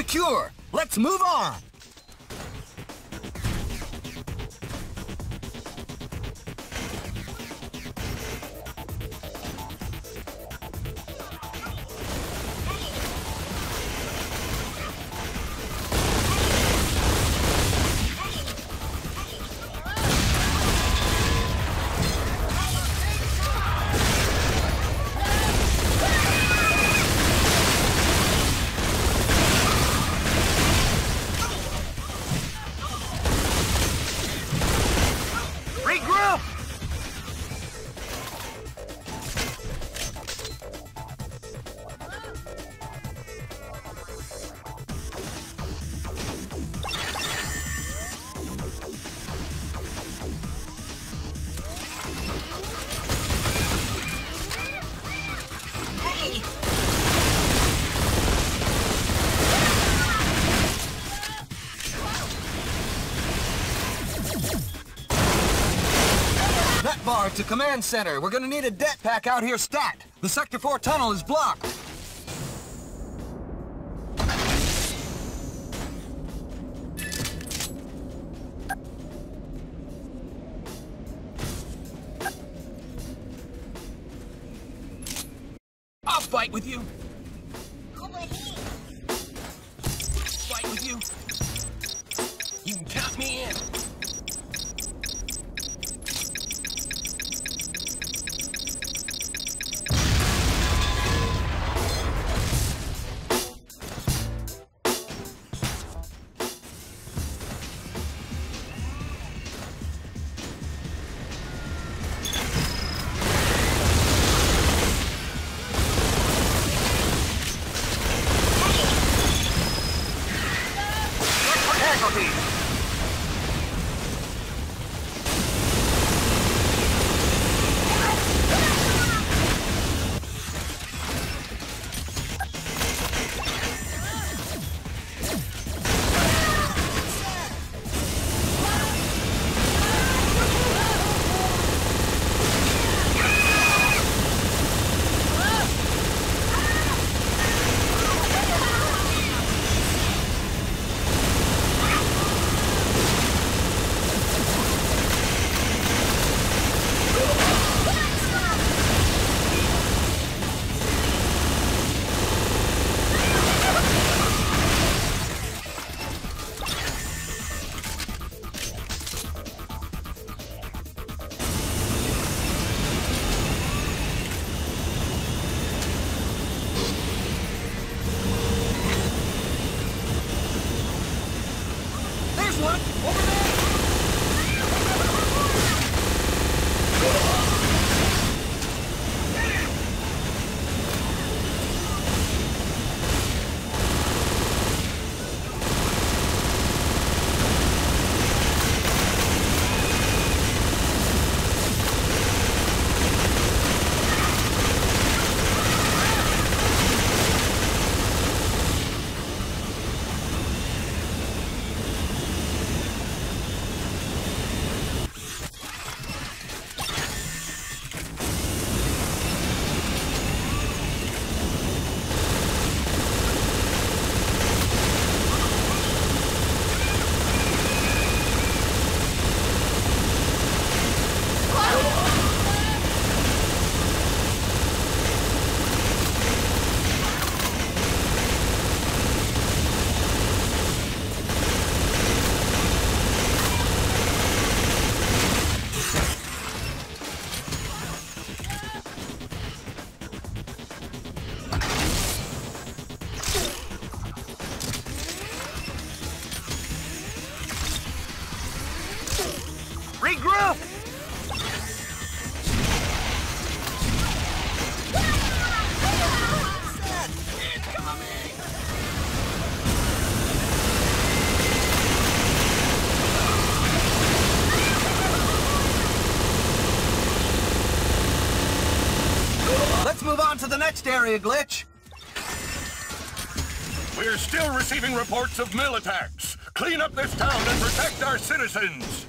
secure. Let's move on. Bar to command center. We're gonna need a det pack out here stat. The Sector 4 tunnel is blocked. I'll fight with you. Over Regroup! Let's move on to the next area, Glitch. We're still receiving reports of Mil attacks. Clean up this town and protect our citizens.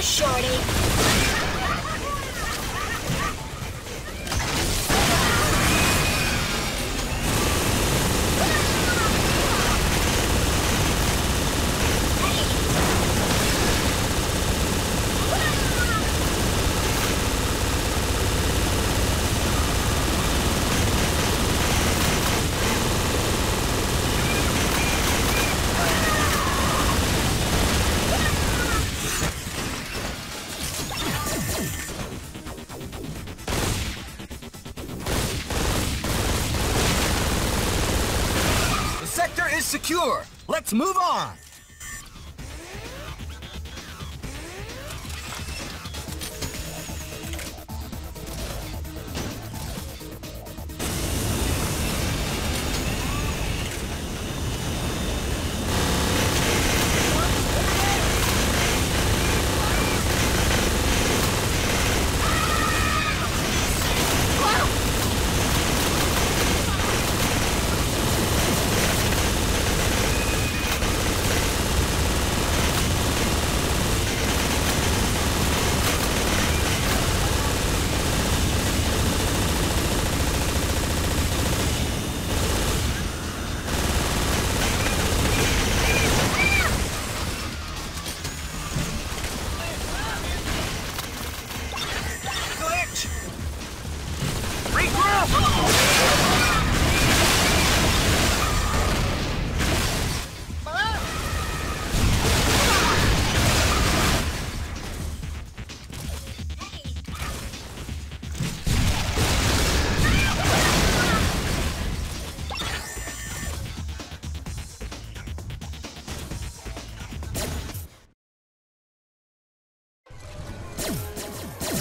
Shorty. Secure. Let's move on.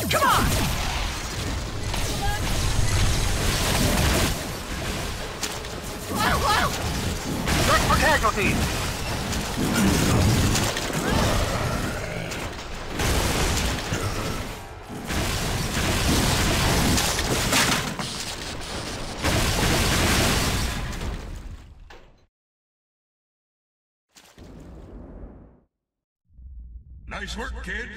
Come on! For casualties. Nice work, kid.